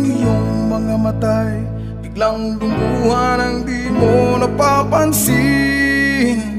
iyong mga matay. Biglang lumuha ng di mo napapansin.